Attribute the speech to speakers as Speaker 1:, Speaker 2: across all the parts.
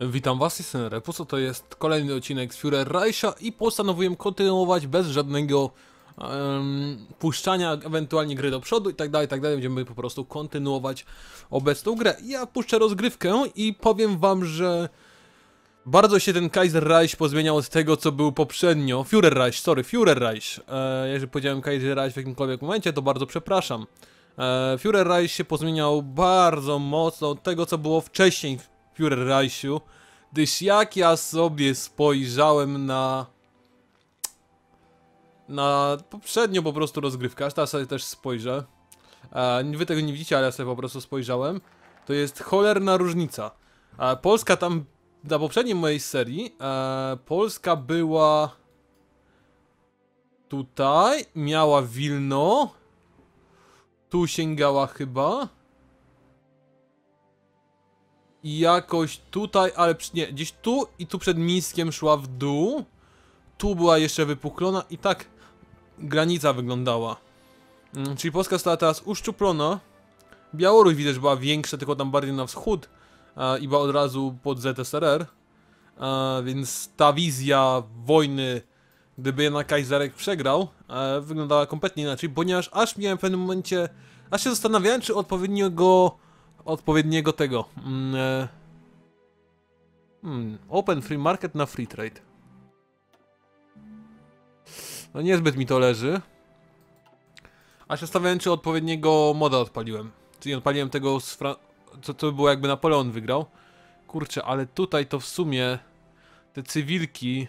Speaker 1: Witam was, jestem Repuso, to jest kolejny odcinek z Führer Reicha i postanowiłem kontynuować bez żadnego em, puszczania ewentualnie gry do przodu i tak dalej, tak dalej. Będziemy po prostu kontynuować obecną grę. Ja puszczę rozgrywkę i powiem wam, że bardzo się ten Kaiser Reich pozmieniał od tego, co był poprzednio. Führer Reich, sorry, Führer Reich. E, jeżeli powiedziałem Kaiser Reich w jakimkolwiek momencie, to bardzo przepraszam. E, Führer Reich się pozmieniał bardzo mocno od tego, co było wcześniej w Führer Reichu, gdyż jak ja sobie spojrzałem na na poprzednią po prostu rozgrywkę, aż teraz sobie też spojrzę. E, wy tego nie widzicie, ale ja sobie po prostu spojrzałem. To jest cholerna różnica. E, Polska tam, na poprzedniej mojej serii, e, Polska była tutaj, miała Wilno, tu sięgała chyba. I jakoś tutaj, ale przy- nie, gdzieś tu i tu przed Mińskiem szła w dół. Tu była jeszcze wypuklona i tak granica wyglądała. Mm, Czyli Polska została teraz uszczuplona. Białoruś widać, była większa, tylko tam bardziej na wschód a, i była od razu pod ZSRR. A, więc ta wizja wojny, gdyby jednak Kajzarek przegrał, e, wyglądała kompletnie inaczej, ponieważ aż miałem w pewnym momencie, aż się zastanawiałem, czy odpowiedniego, odpowiedniego tego, mm, e, hmm, open free market na free trade. No niezbyt mi to leży. A się zastanawiałem, czy odpowiedniego moda odpaliłem. Czyli odpaliłem tego z Fra... co, co by było jakby Napoleon wygrał. Kurczę, ale tutaj to w sumie te cywilki...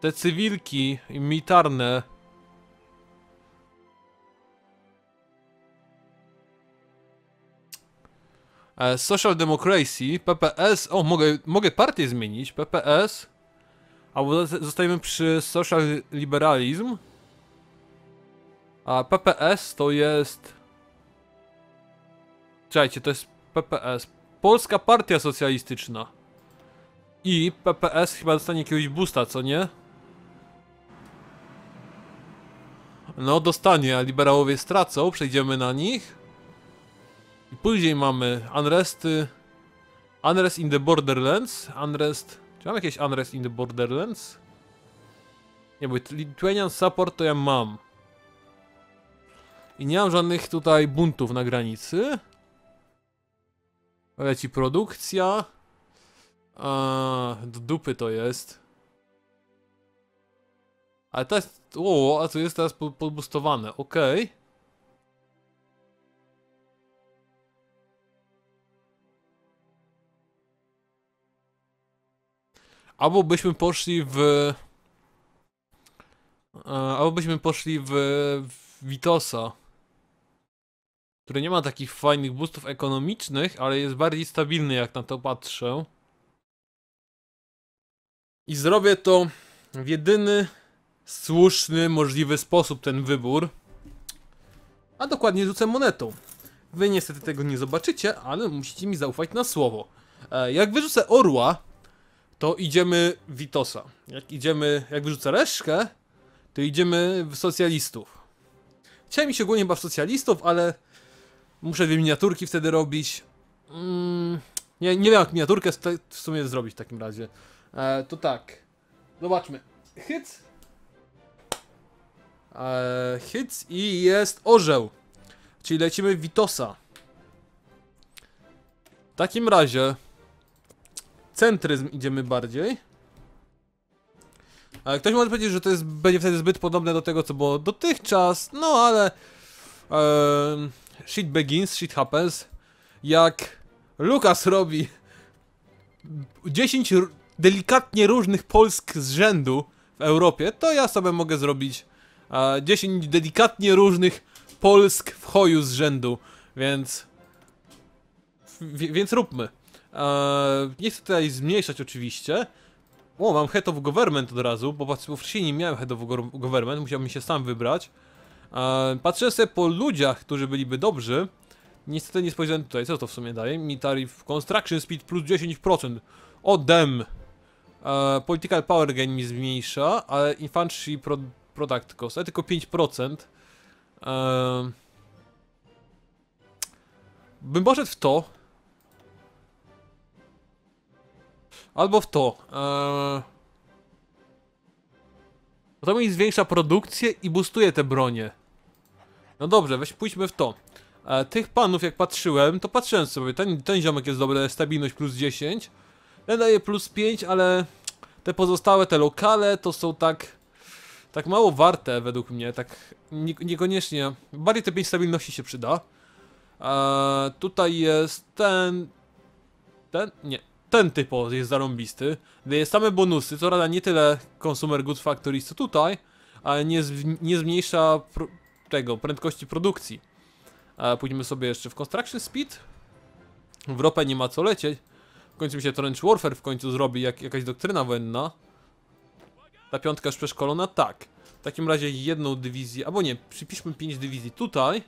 Speaker 1: Te cywilki militarne... Social Democracy, PPS... O, mogę, mogę partię zmienić. PPS... Albo zosta- zostajemy przy social liberalizm. A PPS to jest. Czekajcie, to jest PPS. Polska Partia Socjalistyczna. I PPS chyba dostanie jakiegoś boosta, co nie? No, dostanie, a liberałowie stracą. Przejdziemy na nich. I później mamy Unresty. Unrest in the Borderlands. Unrest. Czy mam jakieś Unrest in the Borderlands? Nie, bo Lithuanian Support to ja mam. I nie mam żadnych tutaj buntów na granicy. Leci produkcja. A, do dupy to jest. Ale to jest... O, a to jest teraz po- podbustowane, okej. Albo byśmy poszli w... e, Albo byśmy poszli w, w Vitosa. Który nie ma takich fajnych boostów ekonomicznych, ale jest bardziej stabilny jak na to patrzę. I zrobię to w jedyny słuszny, możliwy sposób ten wybór. A dokładnie rzucę monetą. Wy niestety tego nie zobaczycie, ale musicie mi zaufać na słowo. E, jak wyrzucę orła, to idziemy Witosa. Jak idziemy, jak wyrzucę resztkę, to idziemy w socjalistów. Chciałem się ogólnie chyba w socjalistów, ale muszę dwie miniaturki wtedy robić. Mm, nie, nie wiem jak miniaturkę w sumie zrobić w takim razie. E, to tak. Zobaczmy. Hyc. E, hyc i jest orzeł. Czyli lecimy Witosa. W takim razie centryzm idziemy bardziej. Ktoś może powiedzieć, że to jest, będzie wtedy zbyt podobne do tego, co było dotychczas, no ale shit begins, shit happens. Jak Lukas robi 10 r- delikatnie różnych Polsk z rzędu w Europie, to ja sobie mogę zrobić e, 10 delikatnie różnych Polsk w hoju z rzędu, więc w- więc róbmy. Eee, nie chcę tutaj zmniejszać oczywiście. O, mam head of government od razu, bo wcześniej nie miałem head of go- government, musiałbym się sam wybrać. Eee, patrzę sobie po ludziach, którzy byliby dobrzy. Niestety nie spojrzałem tutaj, co to w sumie daje? Military Construction Speed plus 10%. O, dem! Eee, political Power Gain mi zmniejsza, ale Infantry pro Product Cost, ale tylko 5%. Eee, bym poszedł w to, Albo w to. Eee... To mi zwiększa produkcję i boostuje te bronie. No dobrze, weź pójdźmy w to. E, tych panów jak patrzyłem, to patrzyłem sobie, ten, ten ziomek jest dobry, stabilność plus 10. Ten daje plus 5, ale te pozostałe, te lokale to są tak... Tak mało warte według mnie, tak nie, niekoniecznie. Bardziej te 5 stabilności się przyda. E, tutaj jest ten... Ten? Nie. Ten typo jest zarąbisty. Daje same bonusy, co rada nie tyle Consumer Goods Factories co tutaj, ale nie, nie zmniejsza tego, prędkości produkcji. E, pójdźmy sobie jeszcze w Construction Speed. W ropę nie ma co lecieć. W końcu mi się Trench Warfare w końcu zrobi, jak jakaś doktryna wojenna. Ta piątka już przeszkolona? Tak. W takim razie jedną dywizję, albo nie, przypiszmy 5 dywizji tutaj.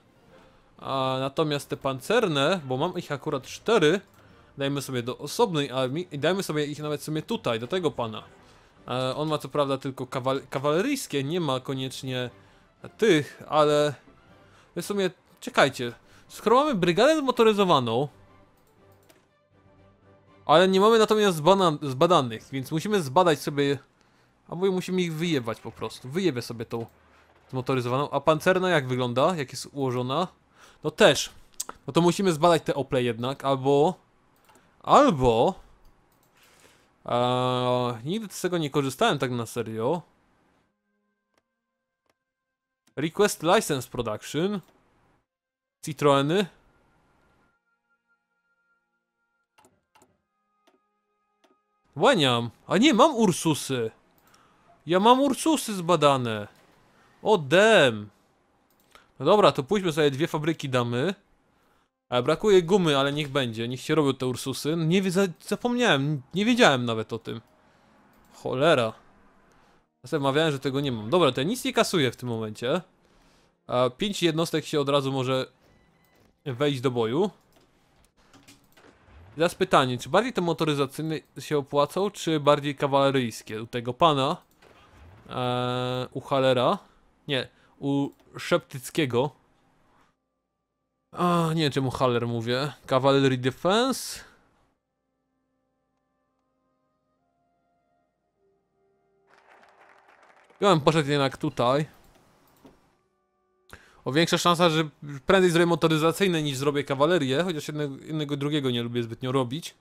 Speaker 1: Natomiast te pancerne, bo mam ich akurat 4, dajmy sobie do osobnej armii i dajmy sobie ich nawet sobie tutaj, do tego pana. E, on ma co prawda tylko kawal kawaleryjskie, nie ma koniecznie tych, ale w sumie, czekajcie, skoro mamy brygadę zmotoryzowaną, ale nie mamy natomiast zbadanych, więc musimy zbadać sobie, albo musimy ich wyjebać po prostu, wyjebę sobie tą zmotoryzowaną, a pancerna jak wygląda, jak jest ułożona, no też, no to musimy zbadać te ople jednak, albo, albo, Eee, nigdy z tego nie korzystałem tak na serio. Request License Production. Citroeny. Łaniam. A nie, mam Ursusy. Ja mam Ursusy zbadane. O dem. No dobra, to pójdźmy sobie dwie fabryki damy. Brakuje gumy, ale niech będzie, niech się robią te Ursusy. Nie zapomniałem, nie wiedziałem nawet o tym. Cholera. Mawiałem, że tego nie mam. Dobra, to ja nic nie kasuję w tym momencie. A pięć jednostek się od razu może wejść do boju. Teraz pytanie, czy bardziej te motoryzacyjne się opłacą, czy bardziej kawaleryjskie? U tego pana, eee, u Halera, nie, u Szeptyckiego. A, nie wiem czemu Haller mówię. Cavalry Defense. Ja bym poszedł jednak tutaj. O większa szansa, że prędzej zrobię motoryzacyjne niż zrobię kawalerię, chociaż jednego, jednego drugiego nie lubię zbytnio robić.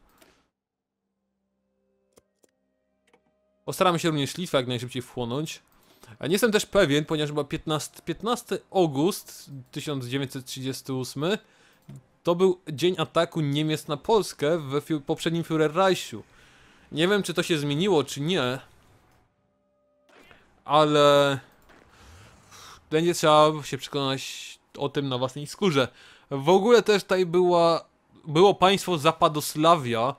Speaker 1: Postaramy się również szlifę jak najszybciej wchłonąć. Nie jestem też pewien, ponieważ chyba 15, 15 august 1938 to był dzień ataku Niemiec na Polskę w poprzednim Führerreichu. Nie wiem, czy to się zmieniło, czy nie. Ale... Będzie trzeba się przekonać o tym na własnej skórze. W ogóle też tutaj była... Było państwo Zapadosławia,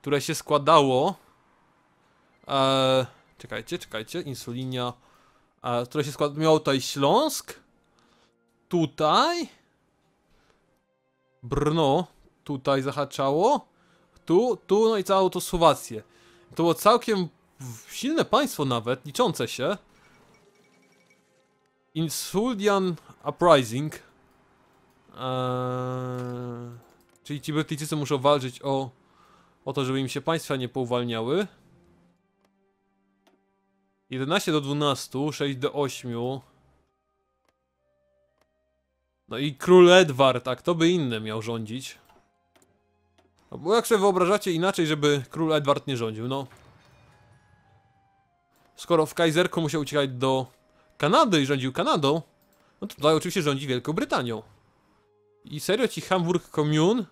Speaker 1: które się składało... Eee, czekajcie, czekajcie, insulinia... A, które się składa, miało tutaj Śląsk, tutaj, Brno, tutaj zahaczało, tu, tu, no i całą to Słowację. To było całkiem silne państwo nawet, liczące się. Insuldian Uprising. Eee, czyli ci Brytyjczycy muszą walczyć o, o to, żeby im się państwa nie pouwalniały. 11 do 12, 6 do 8. No i król Edward, a kto by inny miał rządzić? No bo jak sobie wyobrażacie inaczej, żeby król Edward nie rządził, no. Skoro w Kaiserku musiał uciekać do Kanady i rządził Kanadą, no to tutaj oczywiście rządzi Wielką Brytanią. I serio ci Hamburg Commune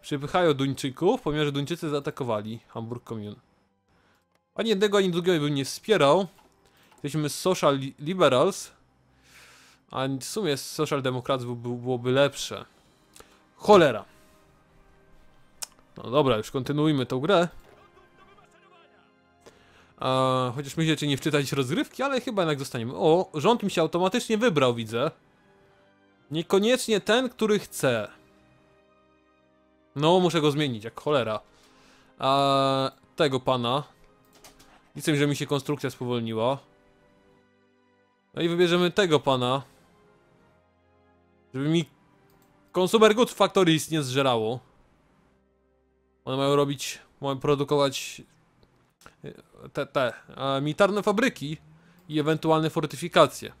Speaker 1: przypychają Duńczyków, że Duńczycy zaatakowali Hamburg Commune. Ani jednego, ani drugiego bym nie wspierał. Jesteśmy social li- liberals. A w sumie social by, byłoby lepsze. Cholera. No dobra, już kontynuujmy tą grę. A, chociaż myślę, czy nie wczytać rozgrywki, ale chyba jednak zostaniemy. O, rząd mi się automatycznie wybrał, widzę. Niekoniecznie ten, który chce. No, muszę go zmienić, jak cholera. A, tego pana, chcę, że mi się konstrukcja spowolniła. No i wybierzemy tego pana. Żeby mi Consumer Good Factories nie zżerało. One mają robić, mają produkować te, te e, militarne fabryki i ewentualne fortyfikacje.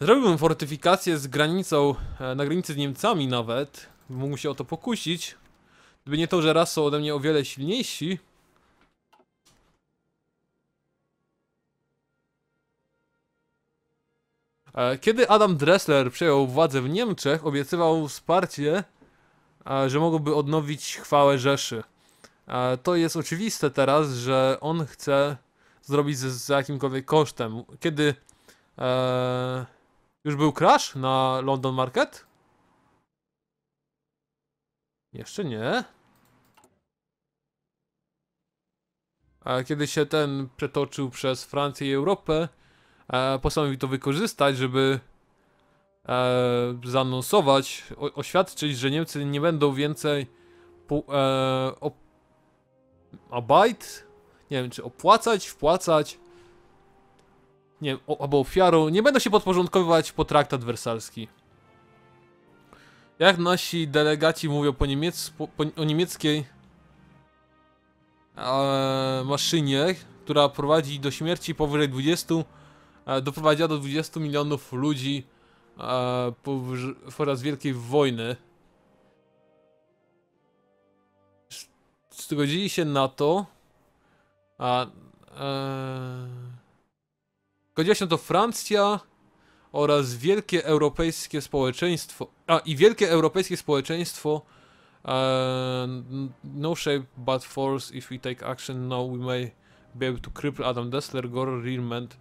Speaker 1: Zrobiłbym fortyfikację z granicą, e, na granicy z Niemcami nawet, mógł się o to pokusić, gdyby nie to, że raz są ode mnie o wiele silniejsi. Kiedy Adam Dressler przejął władzę w Niemczech, obiecywał wsparcie, e, że mogłoby odnowić chwałę Rzeszy. E, To jest oczywiste teraz, że on chce zrobić za jakimkolwiek kosztem. Kiedy e, już był crash na London Market? Jeszcze nie. A kiedy się ten przetoczył przez Francję i Europę, e, postanowił to wykorzystać, żeby e, zaanonsować, o, oświadczyć, że Niemcy nie będą więcej pu, e, op, abajt? Nie wiem, czy opłacać, wpłacać, nie wiem, o, albo ofiarą, nie będą się podporządkowywać po traktat wersalski. Jak nasi delegaci mówią po niemiecku, po, o niemieckiej e, maszynie, która prowadzi do śmierci powyżej 20, e, doprowadziła do 20 milionów ludzi e, podczas Wielkiej Wojny. Zgodzili się na to, a e, zgodziła się to Francja oraz Wielkie Europejskie Społeczeństwo, a i Wielkie Europejskie Społeczeństwo e, no shape but force if we take action now we may be able to cripple Adam Dessler, Gore, Rierment.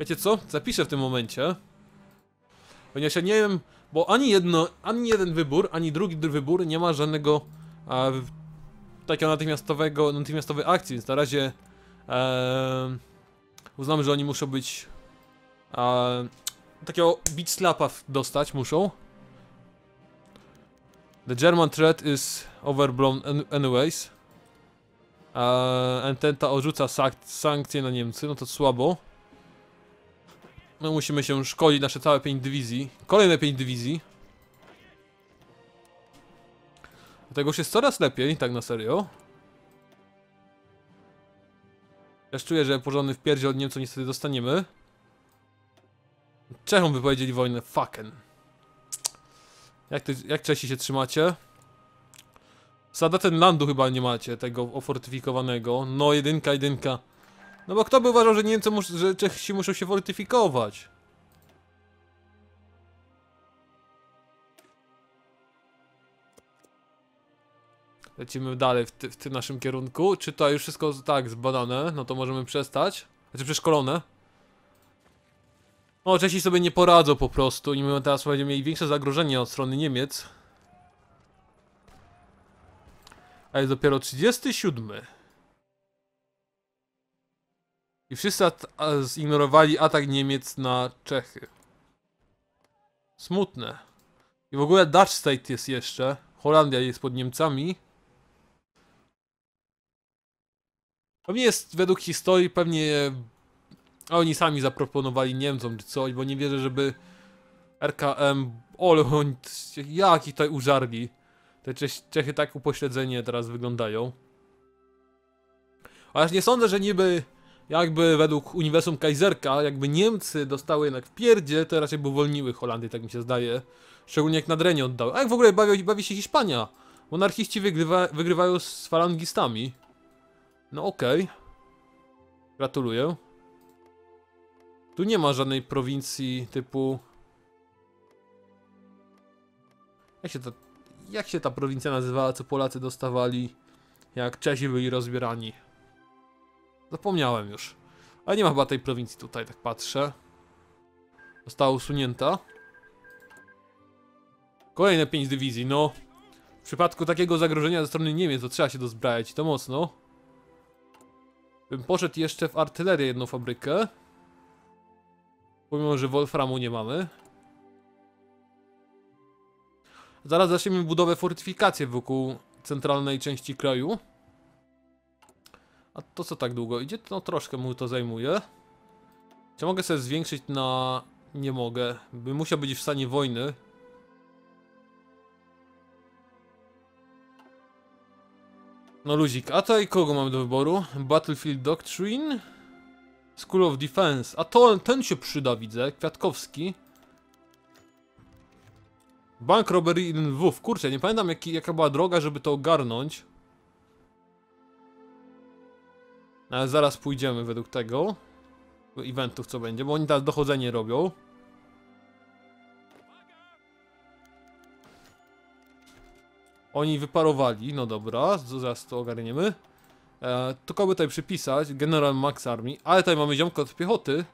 Speaker 1: Wiecie co? Zapiszę w tym momencie. Ponieważ ja nie wiem, bo ani jedno, ani jeden wybór, ani drugi wybór nie ma żadnego e, takiego natychmiastowego, natychmiastowej akcji, więc na razie e, uznam, że oni muszą być e, takiego beat slapa dostać muszą. The German threat is overblown an- anyways. E, Ententa odrzuca sankcje na Niemcy, no to słabo. No musimy się szkolić nasze całe 5 dywizji. Kolejne 5 dywizji. Dlatego już jest coraz lepiej, tak na serio. Ja czuję, że porządny wpierdziel od Niemców niestety dostaniemy. Czechom wypowiedzieli wojnę, fucking. Jak, jak Czesi się trzymacie? Landu chyba nie macie, tego ofortyfikowanego. No, jedynka, jedynka. No bo kto by uważał, że Niemcy, mus, że Czesi muszą się fortyfikować? Lecimy dalej w, ty, w tym naszym kierunku. Czy to już wszystko tak zbadane? No to możemy przestać. Znaczy przeszkolone. O, Czesi sobie nie poradzą po prostu i my teraz będziemy mieli większe zagrożenie od strony Niemiec. A jest dopiero 37. I wszyscy zignorowali atak Niemiec na Czechy. Smutne. I w ogóle Dutch State jest jeszcze. Holandia jest pod Niemcami. Pewnie jest według historii, pewnie oni sami zaproponowali Niemcom czy coś, bo nie wierzę, żeby RKM. Ole, jaki tutaj użarli. Te Czech- Czechy tak upośledzenie teraz wyglądają. Chociaż nie sądzę, że niby jakby według Uniwersum Kaiserka, jakby Niemcy dostały jednak w pierdzie, to raczej by uwolniły Holandię, tak mi się zdaje. Szczególnie jak Nadrenie oddały. A jak w ogóle bawi, bawi się Hiszpania? Monarchiści wygrywa, wygrywają z falangistami. No okej. Gratuluję. Tu nie ma żadnej prowincji typu... Jak się ta, jak się ta prowincja nazywała, co Polacy dostawali, jak Czesi byli rozbierani? Zapomniałem już. Ale nie ma chyba tej prowincji tutaj, tak patrzę. Została usunięta. Kolejne 5 dywizji, no. W przypadku takiego zagrożenia ze strony Niemiec, to trzeba się dozbrajać, i to mocno. Bym poszedł jeszcze w artylerię jedną fabrykę. Pomimo, że Wolframu nie mamy. Zaraz zaczniemy budowę fortyfikacji wokół centralnej części kraju. A to co tak długo idzie? No troszkę mu to zajmuje. Czy mogę sobie zwiększyć na... Nie mogę. Bym musiał być w stanie wojny. No luzik, a tutaj kogo mamy do wyboru? Battlefield Doctrine? School of Defense. A to ten się przyda, widzę. Kwiatkowski. Bank Robbery in Lwów. Kurczę, nie pamiętam jaki, jaka była droga, żeby to ogarnąć. Ale zaraz pójdziemy według tego. Eventów co będzie, bo oni teraz dochodzenie robią. Oni wyparowali, no dobra, zaraz to ogarniemy. E, kogo by tutaj przypisać? General Max Army, ale tutaj mamy ziomka od piechoty,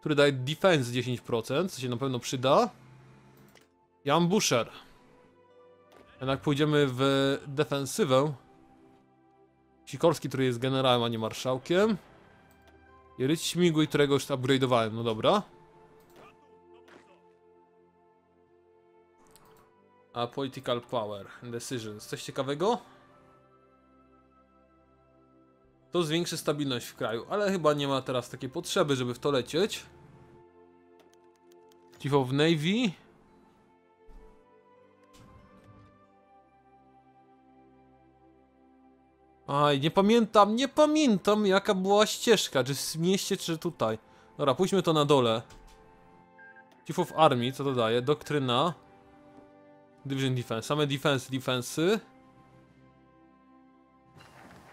Speaker 1: który daje defense 10%, co się na pewno przyda. I ambusher. Jednak pójdziemy w defensywę. Sikorski, który jest generałem, a nie marszałkiem. I Ryć Śmigły, którego już upgrade'owałem, no dobra. A political power, decisions. Coś ciekawego? To zwiększy stabilność w kraju, ale chyba nie ma teraz takiej potrzeby, żeby w to lecieć. Chief of Navy. Aj, nie pamiętam, nie pamiętam jaka była ścieżka, czy w mieście, czy tutaj. Dobra, pójdźmy to na dole. Chief of Army, co to daje? Doktryna. Division Defense, same defense, defensy.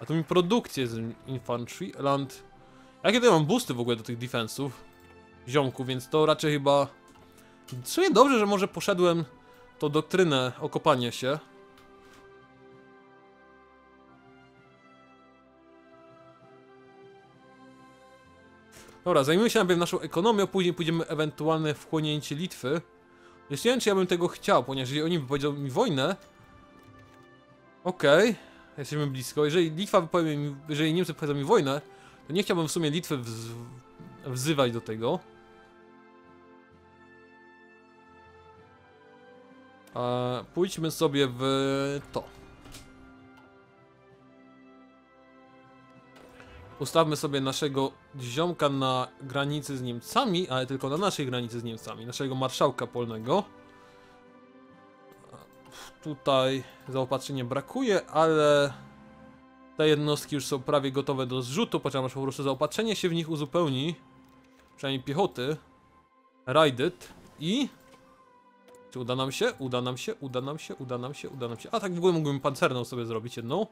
Speaker 1: A tu mi produkcję z infantry, land... Jakie to mam boosty w ogóle do tych defensów? Ziomku, więc to raczej chyba... W sumie dobrze, że może poszedłem tą doktrynę okopania się. Dobra, zajmijmy się najpierw naszą ekonomią, później pójdziemy ewentualne wchłonięcie Litwy. Jeszcze nie wiem, czy ja bym tego chciał, ponieważ jeżeli oni wypowiedzą mi wojnę... Okej, jesteśmy blisko. Jeżeli Litwa wypowie mi, jeżeli Niemcy wypowiedzą mi wojnę, to nie chciałbym w sumie Litwy wz, wzywać do tego. E, pójdźmy sobie w to. Ustawmy sobie naszego ziomka na granicy z Niemcami, ale tylko na naszej granicy z Niemcami, naszego marszałka polnego. Tutaj zaopatrzenia brakuje, ale te jednostki już są prawie gotowe do zrzutu, ponieważ po prostu zaopatrzenie się w nich uzupełni, przynajmniej piechoty. Raided i... Czy uda nam się? Uda nam się, uda nam się, uda nam się, uda nam się. A tak w ogóle mógłbym pancerną sobie zrobić jedną.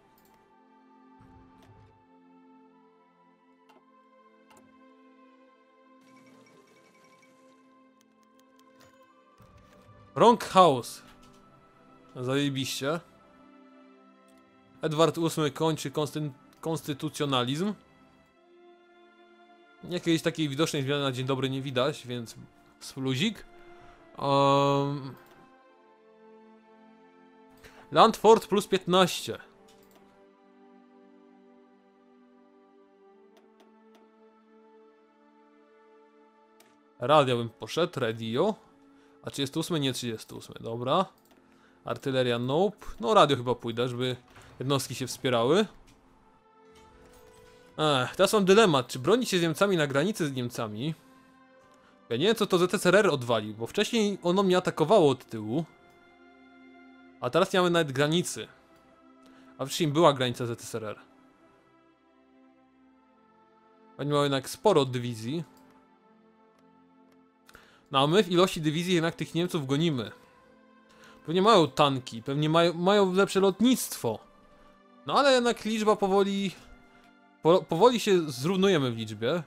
Speaker 1: Wrong House. Zajebiście. Edward VIII kończy konsty konstytucjonalizm. Jakiejś takiej widocznej zmiany na dzień dobry nie widać, więc spluzik. Um... Landford plus 15. Radio bym poszedł, radio. A 38? Nie 38, dobra. Artyleria nope. No radio chyba pójdę, żeby jednostki się wspierały. Ech, teraz mam dylemat, czy bronić się z Niemcami na granicy z Niemcami? Ja nie wiem co to ZSRR odwalił, bo wcześniej ono mnie atakowało od tyłu. A teraz nie mamy nawet granicy. A wcześniej była granica ZSRR. Oni mają jednak sporo dywizji. No a my w ilości dywizji jednak tych Niemców gonimy. Pewnie mają tanki, pewnie mają, mają lepsze lotnictwo. No ale jednak liczba powoli... Po, powoli się zrównujemy w liczbie.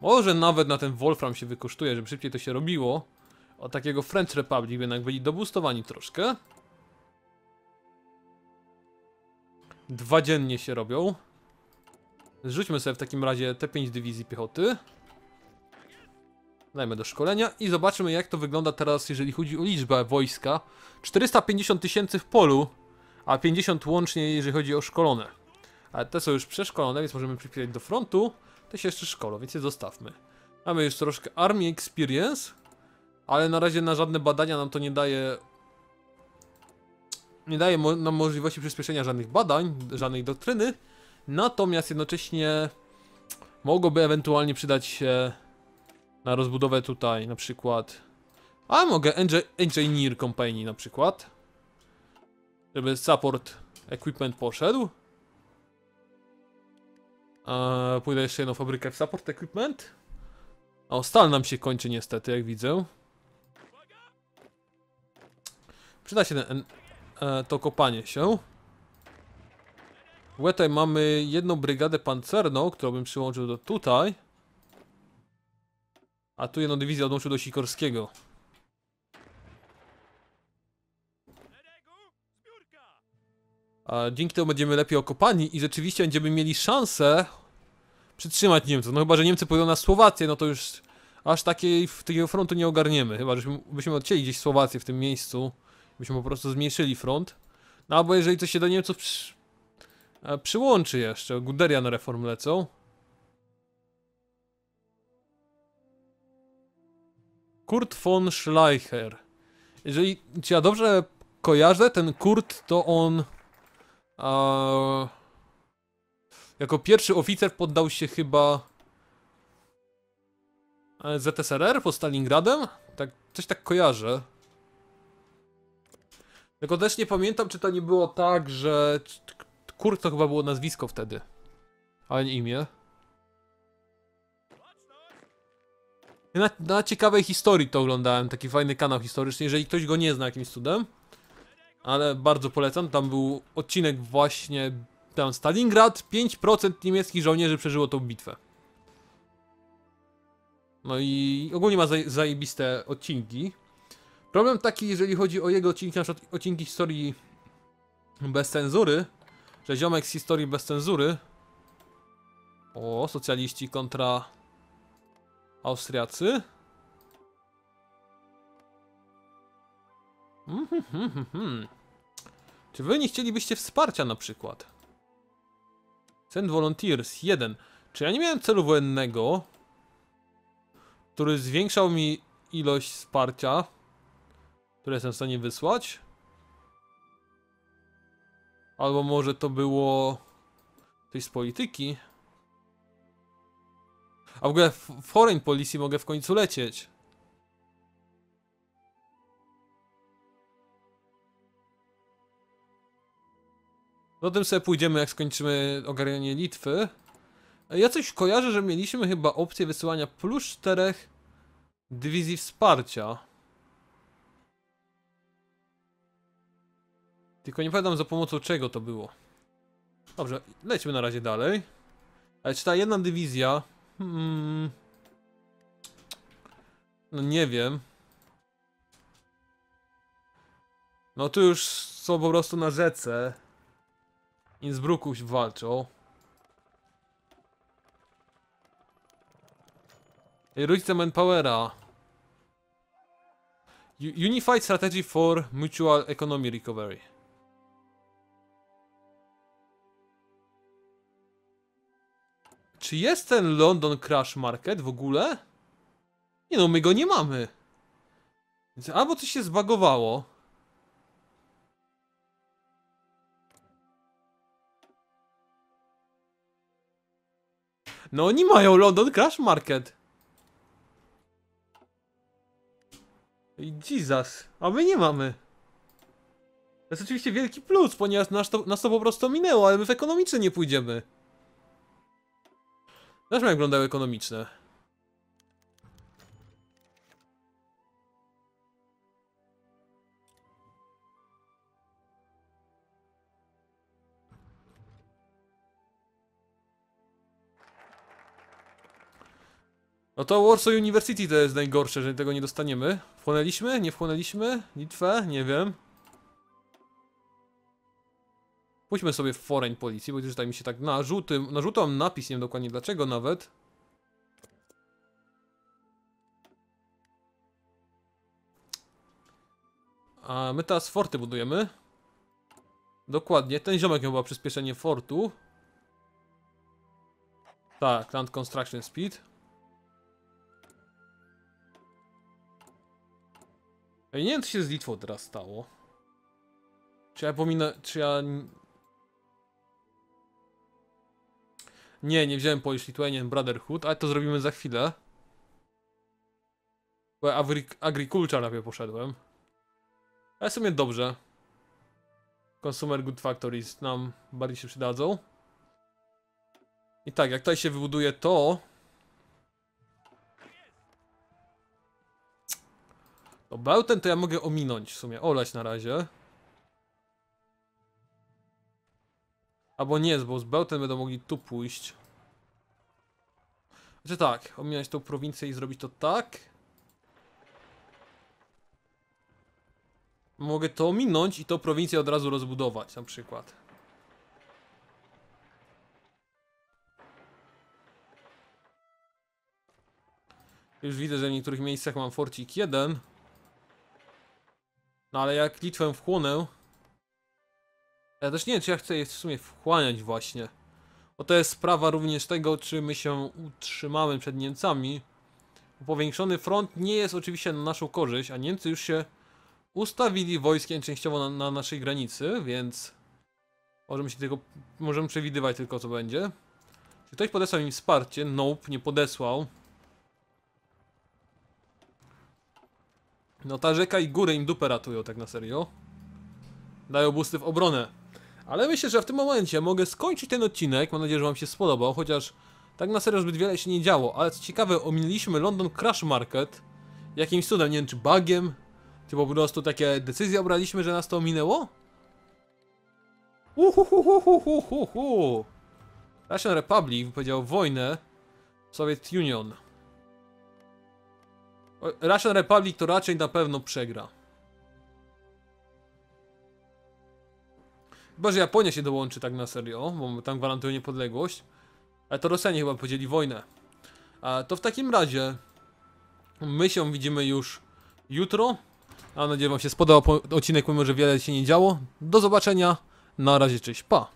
Speaker 1: Może nawet na ten Wolfram się wykosztuje, żeby szybciej to się robiło. O takiego French Republic jednak byli dobustowani troszkę. Dwa dziennie się robią. Zrzućmy sobie w takim razie te 5 dywizji piechoty. Dajmy do szkolenia i zobaczymy jak to wygląda teraz, jeżeli chodzi o liczbę wojska. 450 tysięcy w polu, a 50 łącznie, jeżeli chodzi o szkolone. Ale te są już przeszkolone, więc możemy przypisać do frontu. Te się jeszcze szkolą, więc je zostawmy. Mamy już troszkę Army Experience, ale na razie na żadne badania nam to nie daje... Nie daje nam możliwości przyspieszenia żadnych badań, żadnej doktryny. Natomiast jednocześnie mogłoby ewentualnie przydać się na rozbudowę tutaj na przykład. A mogę Engi- Engineer Company na przykład. Żeby support equipment poszedł. A pójdę jeszcze jedną fabrykę w support equipment. O, stal nam się kończy niestety, jak widzę. Przyda się ten, e, to kopanie się. Tutaj mamy jedną brygadę pancerną, którą bym przyłączył do tutaj. A tu jedną dywizję odłączył do Sikorskiego. A dzięki temu będziemy lepiej okopani i rzeczywiście będziemy mieli szansę przytrzymać Niemców. No chyba, że Niemcy pójdą na Słowację, no to już aż takiej, takiego frontu nie ogarniemy. Chyba, żebyśmy byśmy odcięli gdzieś Słowację w tym miejscu. Byśmy po prostu zmniejszyli front. No albo jeżeli coś się do Niemców przy, e, przyłączy jeszcze. Guderian reform lecą. Kurt von Schleicher. Jeżeli czy ja dobrze kojarzę, ten Kurt to on. e, jako pierwszy oficer poddał się chyba. e, ZSRR pod Stalingradem? Tak, coś tak kojarzę. Tylko też nie pamiętam, czy to nie było tak, że. Kurt to chyba było nazwisko wtedy. Ale nie imię. Na, na ciekawej historii to oglądałem, taki fajny kanał historyczny, jeżeli ktoś go nie zna jakimś cudem. Ale bardzo polecam, tam był odcinek właśnie, tam Stalingrad, 5% niemieckich żołnierzy przeżyło tą bitwę. No i ogólnie ma zaj zajebiste odcinki. Problem taki, jeżeli chodzi o jego odcinki, na przykład odcinki historii bez cenzury, że ziomek z historii bez cenzury. O, socjaliści kontra Austriacy. Mhm, mhm, mhm. Czy wy nie chcielibyście wsparcia na przykład? Send Volunteers 1. Czy ja nie miałem celu wojennego, który zwiększał mi ilość wsparcia, które jestem w stanie wysłać? Albo może to było coś z polityki? A w ogóle w Foreign Policy mogę w końcu lecieć. Do tym sobie pójdziemy, jak skończymy ogarnianie Litwy. Ja coś kojarzę, że mieliśmy chyba opcję wysyłania plus 4 dywizji wsparcia. Tylko nie pamiętam za pomocą czego to było. Dobrze, lećmy na razie dalej. Ale czy ta jedna dywizja... Hmm... No nie wiem. No tu już są po prostu na rzece. Innsbrucku walczą. Różnica Manpowera. Unified Strategy for Mutual Economy Recovery. Czy jest ten London Crash Market w ogóle? Nie no, my go nie mamy. Więc albo coś się zbagowało. No oni mają London Crash Market. Jesus, a my nie mamy. To jest oczywiście wielki plus, ponieważ nas to, nas to po prostu minęło, ale my w ekonomiczne nie pójdziemy. Zobaczmy jak wyglądały ekonomiczne. No to Warsaw University to jest najgorsze, że tego nie dostaniemy. Wchłonęliśmy? Nie wchłonęliśmy? Litwę? Nie wiem. Pójdźmy sobie w Foreign Policy, bo już tutaj mi się tak na żółtym, napis, nie wiem dokładnie dlaczego nawet. A my teraz forty budujemy. Dokładnie, ten ziomek miał przyspieszenie fortu. Tak, Land Construction Speed. Ej, nie wiem co się z Litwą teraz stało. Czy ja pominę, czy ja... Nie, nie wziąłem Polish Lithuanian Brotherhood, ale to zrobimy za chwilę. Bo ja agri Agriculture najpierw poszedłem. Ale w sumie dobrze. Consumer Good Factories nam bardziej się przydadzą. I tak, jak tutaj się wybuduje to... To Bełten to ja mogę ominąć w sumie, olać na razie. Albo nie, bo z Bełten będą mogli tu pójść. Znaczy tak, ominąć tą prowincję i zrobić to tak. Mogę to ominąć i tą prowincję od razu rozbudować, na przykład. Już widzę, że w niektórych miejscach mam forcik 1. No ale jak Litwę wchłonę... Ja też nie wiem, czy ja chcę je w sumie wchłaniać właśnie. Bo to jest sprawa również tego, czy my się utrzymamy przed Niemcami. Powiększony front nie jest oczywiście na naszą korzyść, a Niemcy już się ustawili wojskiem częściowo na, na naszej granicy, więc możemy się tylko, możemy przewidywać tylko co będzie. Czy ktoś podesłał im wsparcie? Nope, nie podesłał. No ta rzeka i góry im dupę ratują tak na serio. Dają boosty w obronę. Ale myślę, że w tym momencie mogę skończyć ten odcinek. Mam nadzieję, że wam się spodobał, chociaż tak na serio zbyt wiele się nie działo. Ale co ciekawe, ominęliśmy London Crash Market. Jakimś cudem, nie wiem czy bugiem, czy po prostu takie decyzje obraliśmy, że nas to ominęło? Uhuhuhuhuhuhu. Russian Republic wypowiedział wojnę Soviet Union. Russian Republic to raczej na pewno przegra. Chyba, że Japonia się dołączy tak na serio, bo tam gwarantują niepodległość. Ale to Rosjanie chyba podzieli wojnę. A to w takim razie my się widzimy już jutro. Mam nadzieję, Wam się spodobał po- odcinek, mimo że wiele się nie działo. Do zobaczenia. Na razie, cześć, pa.